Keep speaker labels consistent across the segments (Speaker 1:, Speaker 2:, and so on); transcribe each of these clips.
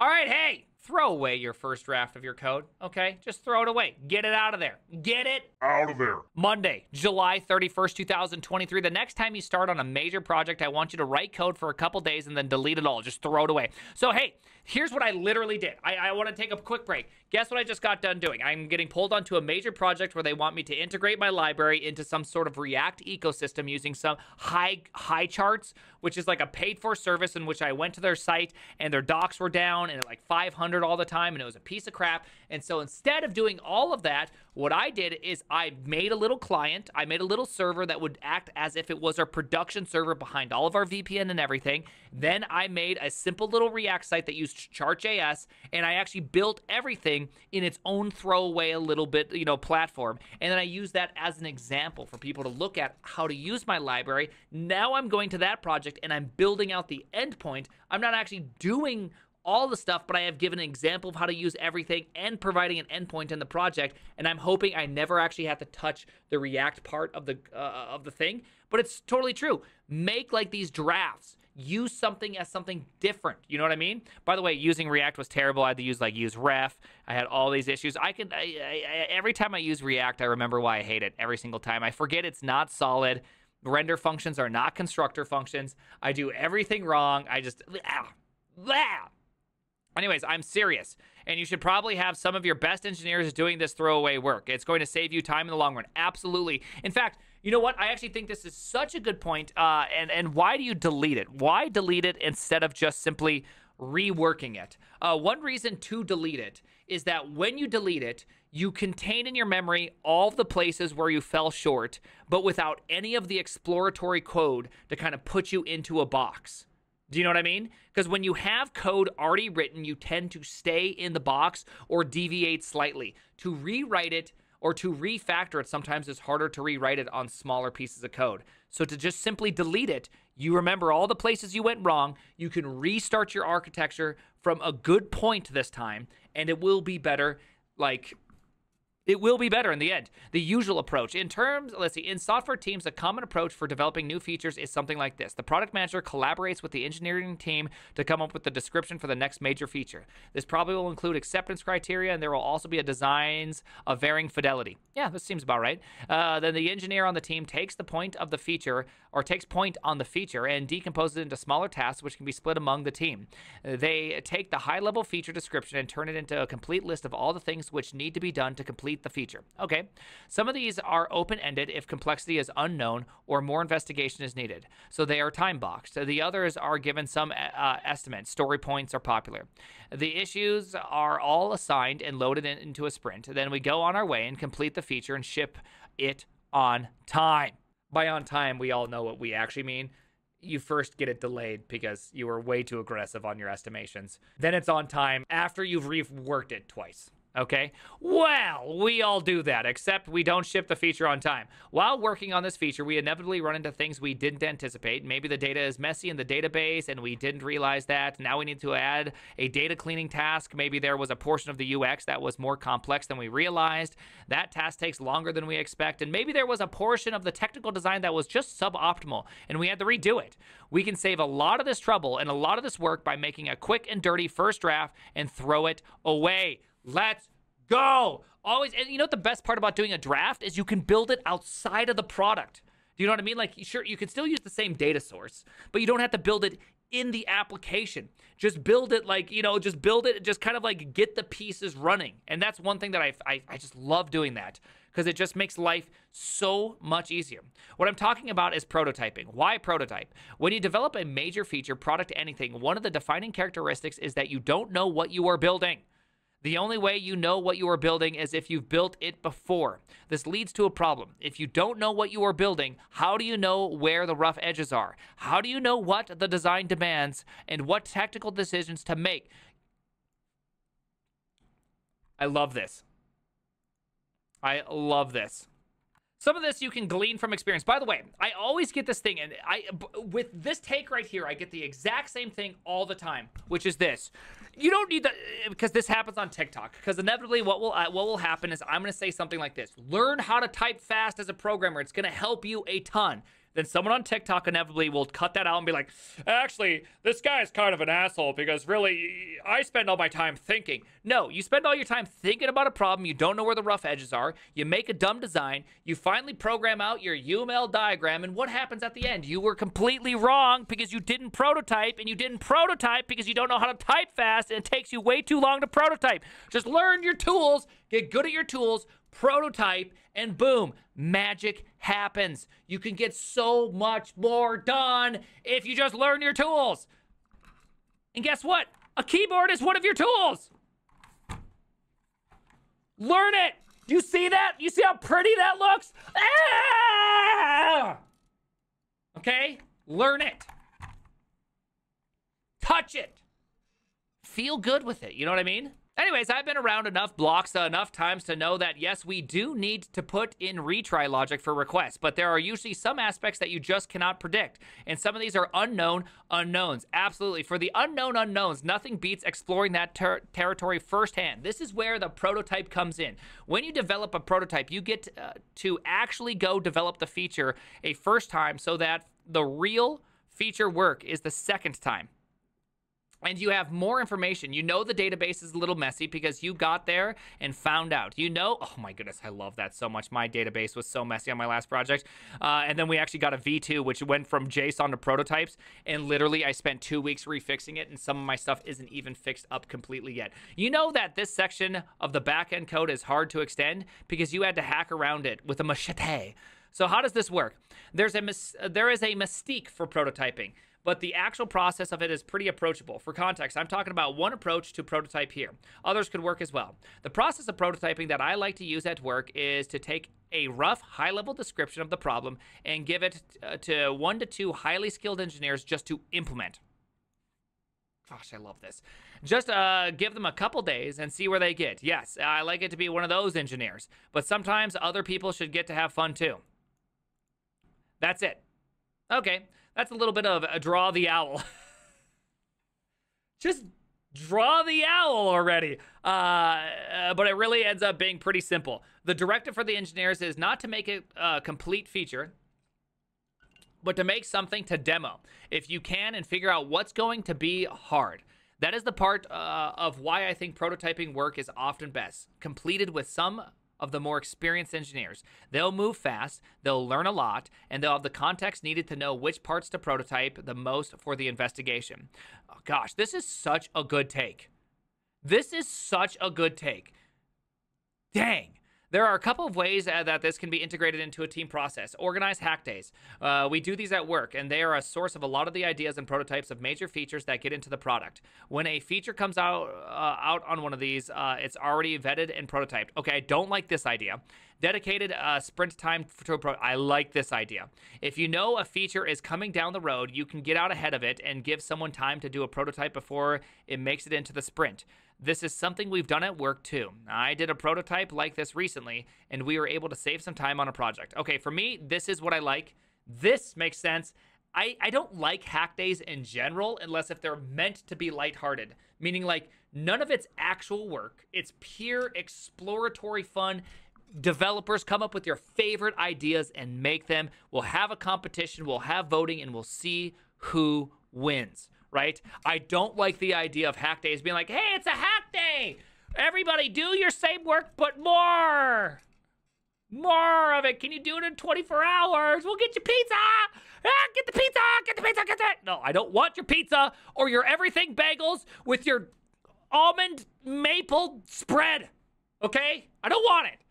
Speaker 1: All right, hey, throw away your first draft of your code, okay? Just throw it away. Get it out of there. Get it
Speaker 2: Out of there.
Speaker 1: Monday, July 31st, 2023. The next time you start on a major project, I want you to write code for a couple days and then delete it all. Just throw it away. So, hey, here's what I literally did. I, I want to take a quick break. Guess what I just got done doing? I'm getting pulled onto a major project where they want me to integrate my library into some sort of React ecosystem using some high high charts, which is like a paid for service in which I went to their site and their docs were down and like 500 all the time and it was a piece of crap. And so instead of doing all of that, what I did is I made a little client, I made a little server that would act as if it was our production server behind all of our VPN and everything. Then I made a simple little React site that used Chart.js and I actually built everything in its own throwaway a little bit, you know, platform. And then I used that as an example for people to look at how to use my library. Now I'm going to that project and I'm building out the endpoint. I'm not actually doing all the stuff, but I have given an example of how to use everything and providing an endpoint in the project. And I'm hoping I never actually have to touch the React part of the uh, of the thing. But it's totally true. Make like these drafts. Use something as something different. You know what I mean? By the way, using React was terrible. I had to use like use ref. I had all these issues. I can I, I, every time I use React, I remember why I hate it every single time. I forget it's not solid. Render functions are not constructor functions. I do everything wrong. I just ah, ah. Anyways, I'm serious. And you should probably have some of your best engineers doing this throwaway work. It's going to save you time in the long run. Absolutely. In fact, you know what? I actually think this is such a good point. Uh, and, and why do you delete it? Why delete it instead of just simply reworking it? Uh, one reason to delete it is that when you delete it, you contain in your memory all the places where you fell short, but without any of the exploratory code to kind of put you into a box. Do you know what I mean? Because when you have code already written, you tend to stay in the box or deviate slightly. To rewrite it or to refactor it, sometimes it's harder to rewrite it on smaller pieces of code. So to just simply delete it, you remember all the places you went wrong. You can restart your architecture from a good point this time, and it will be better. Like it will be better in the end. The usual approach. In terms, let's see, in software teams, a common approach for developing new features is something like this. The product manager collaborates with the engineering team to come up with the description for the next major feature. This probably will include acceptance criteria, and there will also be a designs of varying fidelity. Yeah, this seems about right. Uh, then the engineer on the team takes the point of the feature, or takes point on the feature, and decomposes it into smaller tasks, which can be split among the team. They take the high-level feature description and turn it into a complete list of all the things which need to be done to complete the feature. Okay, some of these are open ended if complexity is unknown or more investigation is needed. So they are time boxed. The others are given some uh, estimate. Story points are popular. The issues are all assigned and loaded in, into a sprint. Then we go on our way and complete the feature and ship it on time. By on time, we all know what we actually mean you first get it delayed because you were way too aggressive on your estimations. Then it's on time after you've reworked it twice. Okay? Well, we all do that, except we don't ship the feature on time. While working on this feature, we inevitably run into things we didn't anticipate. Maybe the data is messy in the database and we didn't realize that. Now we need to add a data cleaning task. Maybe there was a portion of the UX that was more complex than we realized. That task takes longer than we expect. And maybe there was a portion of the technical design that was just suboptimal and we had to redo it. We can save a lot of this trouble and a lot of this work by making a quick and dirty first draft and throw it away. Let's go. Always, and you know what the best part about doing a draft is you can build it outside of the product. Do you know what I mean? Like, sure, you can still use the same data source, but you don't have to build it in the application. Just build it like, you know, just build it, just kind of like get the pieces running. And that's one thing that I, I, I just love doing that because it just makes life so much easier. What I'm talking about is prototyping. Why prototype? When you develop a major feature, product, anything, one of the defining characteristics is that you don't know what you are building. The only way you know what you are building is if you've built it before. This leads to a problem. If you don't know what you are building, how do you know where the rough edges are? How do you know what the design demands and what tactical decisions to make? I love this. I love this. Some of this you can glean from experience. By the way, I always get this thing, and I with this take right here, I get the exact same thing all the time, which is this: you don't need that because this happens on TikTok. Because inevitably, what will uh, what will happen is I'm going to say something like this: learn how to type fast as a programmer. It's going to help you a ton. Then someone on TikTok inevitably will cut that out and be like, actually, this guy is kind of an asshole because really, I spend all my time thinking. No, you spend all your time thinking about a problem. You don't know where the rough edges are. You make a dumb design. You finally program out your UML diagram. And what happens at the end? You were completely wrong because you didn't prototype, and you didn't prototype because you don't know how to type fast, and it takes you way too long to prototype. Just learn your tools, get good at your tools, prototype, and boom, magic happens. You can get so much more done if you just learn your tools. And guess what? A keyboard is one of your tools. Learn it. Do you see that? You see how pretty that looks? Ah! Okay? Learn it. Touch it. Feel good with it. You know what I mean? Anyways, I've been around enough blocks uh, enough times to know that yes, we do need to put in retry logic for requests, but there are usually some aspects that you just cannot predict. And some of these are unknown unknowns. Absolutely. For the unknown unknowns, nothing beats exploring that ter territory firsthand. This is where the prototype comes in. When you develop a prototype, you get uh, to actually go develop the feature a first time so that the real feature work is the second time and you have more information. You know the database is a little messy because you got there and found out. You know, oh my goodness, I love that so much. My database was so messy on my last project. Uh, and then we actually got a V2, which went from JSON to prototypes. And literally, I spent two weeks refixing it, and some of my stuff isn't even fixed up completely yet. You know that this section of the backend code is hard to extend because you had to hack around it with a machete. So how does this work? There's a there is a mystique for prototyping but the actual process of it is pretty approachable. For context, I'm talking about one approach to prototype here. Others could work as well. The process of prototyping that I like to use at work is to take a rough, high level description of the problem and give it uh, to one to two highly skilled engineers just to implement. Gosh, I love this. Just uh, give them a couple days and see where they get. Yes, I like it to be one of those engineers, but sometimes other people should get to have fun too. That's it. Okay, that's a little bit of a draw the owl. Just draw the owl already. Uh, uh, but it really ends up being pretty simple. The directive for the engineers is not to make it a complete feature, but to make something to demo if you can and figure out what's going to be hard. That is the part uh, of why I think prototyping work is often best, completed with some of the more experienced engineers. They'll move fast, they'll learn a lot, and they'll have the context needed to know which parts to prototype the most for the investigation. Oh, gosh, this is such a good take. This is such a good take. Dang. There are a couple of ways that this can be integrated into a team process. Organize hack days. Uh, we do these at work, and they are a source of a lot of the ideas and prototypes of major features that get into the product. When a feature comes out uh, out on one of these, uh, it's already vetted and prototyped. Okay, I don't like this idea. Dedicated uh, sprint time to a pro. I like this idea. If you know a feature is coming down the road, you can get out ahead of it and give someone time to do a prototype before it makes it into the sprint. This is something we've done at work too. I did a prototype like this recently, and we were able to save some time on a project. Okay, for me, this is what I like. This makes sense. I, I don't like hack days in general unless if they're meant to be lighthearted, meaning like none of it's actual work. It's pure exploratory fun. Developers come up with your favorite ideas and make them. We'll have a competition, we'll have voting, and we'll see who wins right? I don't like the idea of hack days being like, hey, it's a hack day. Everybody do your same work, but more. More of it. Can you do it in 24 hours? We'll get you pizza. Ah, get the pizza. Get the pizza. Get that. No, I don't want your pizza or your everything bagels with your almond maple spread. Okay? I don't want it.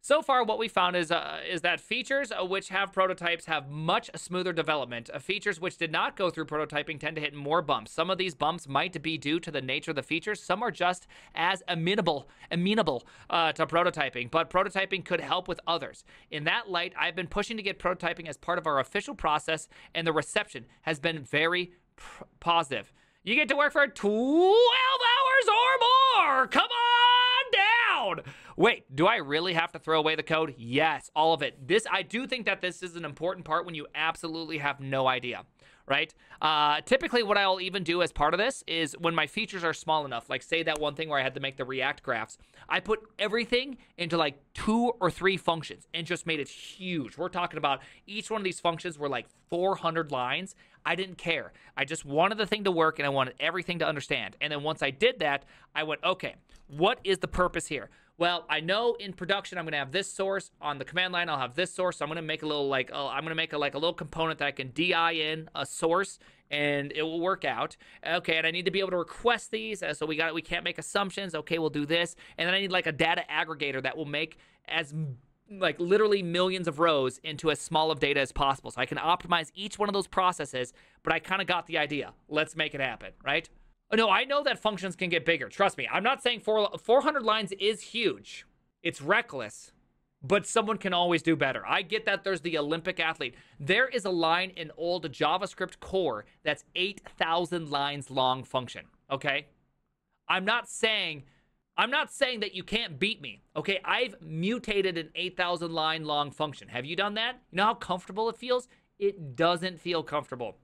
Speaker 1: So far, what we found is uh, is that features uh, which have prototypes have much smoother development. Uh, features which did not go through prototyping tend to hit more bumps. Some of these bumps might be due to the nature of the features. Some are just as amenable amenable uh, to prototyping, but prototyping could help with others. In that light, I've been pushing to get prototyping as part of our official process, and the reception has been very positive. You get to work for 12 hours or more. Come on Wait, do I really have to throw away the code? Yes, all of it. This I do think that this is an important part when you absolutely have no idea right? Uh, typically, what I'll even do as part of this is when my features are small enough, like say that one thing where I had to make the React graphs, I put everything into like two or three functions and just made it huge. We're talking about each one of these functions were like 400 lines. I didn't care. I just wanted the thing to work and I wanted everything to understand. And then once I did that, I went, okay, what is the purpose here? well, I know in production I'm going to have this source on the command line. I'll have this source. So I'm going to make a little like oh, I'm going to make a like a little component that I can di in a source and it will work out. Okay, and I need to be able to request these. Uh, so we got we can't make assumptions. Okay, we'll do this. And then I need like a data aggregator that will make as like literally millions of rows into as small of data as possible. So I can optimize each one of those processes, but I kind of got the idea. Let's make it happen, right? Oh, no, I know that functions can get bigger. Trust me. I'm not saying four, 400 lines is huge. It's reckless, but someone can always do better. I get that there's the Olympic athlete. There is a line in old JavaScript core that's 8,000 lines long function, okay? I'm not saying I'm not saying that you can't beat me. Okay, I've mutated an 8,000 line long function. Have you done that? You know how comfortable it feels? It doesn't feel comfortable.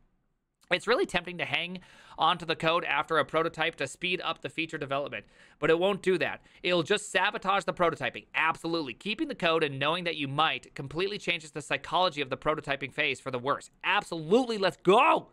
Speaker 1: It's really tempting to hang onto the code after a prototype to speed up the feature development, but it won't do that. It'll just sabotage the prototyping. Absolutely. Keeping the code and knowing that you might completely changes the psychology of the prototyping phase for the worse. Absolutely. Let's go.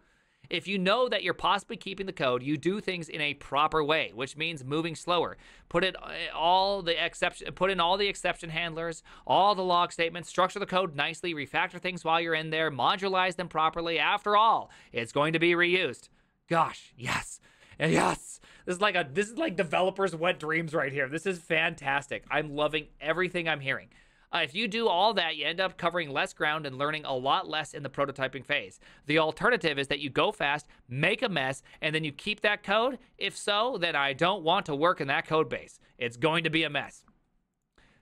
Speaker 1: If you know that you're possibly keeping the code, you do things in a proper way, which means moving slower. Put it uh, all the exception put in all the exception handlers, all the log statements, structure the code nicely, refactor things while you're in there, modularize them properly. After all, it's going to be reused. Gosh, yes. Yes. This is like a this is like developers wet dreams right here. This is fantastic. I'm loving everything I'm hearing. Uh, if you do all that, you end up covering less ground and learning a lot less in the prototyping phase. The alternative is that you go fast, make a mess, and then you keep that code. If so, then I don't want to work in that code base. It's going to be a mess.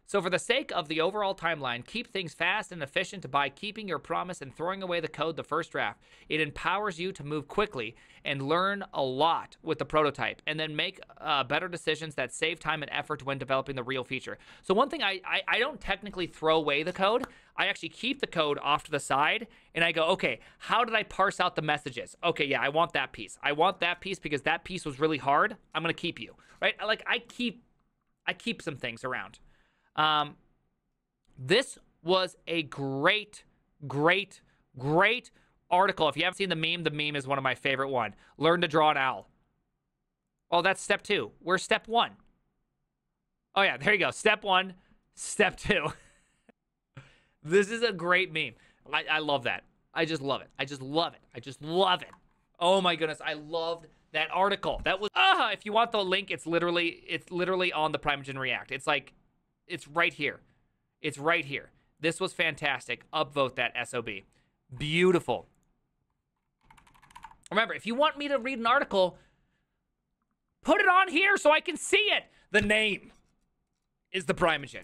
Speaker 1: So, for the sake of the overall timeline, keep things fast and efficient by keeping your promise and throwing away the code the first draft. It empowers you to move quickly and learn a lot with the prototype, and then make uh, better decisions that save time and effort when developing the real feature. So, one thing I, I, I don't technically throw away the code, I actually keep the code off to the side and I go, okay, how did I parse out the messages? Okay, yeah, I want that piece. I want that piece because that piece was really hard. I'm going to keep you, right? Like, I keep. I keep some things around. Um, this was a great, great, great article. If you haven't seen the meme, the meme is one of my favorite one. Learn to draw an owl. Oh, that's step two. Where's step one? Oh yeah, there you go. Step one, step two. this is a great meme. I, I love that. I just love it. I just love it. I just love it. Oh my goodness, I loved that article. That was ah. If you want the link, it's literally it's literally on the Primeagen React. It's like it's right here. It's right here. This was fantastic. Upvote that SOB. Beautiful. Remember, if you want me to read an article, put it on here so I can see it. The name is the Primeagen.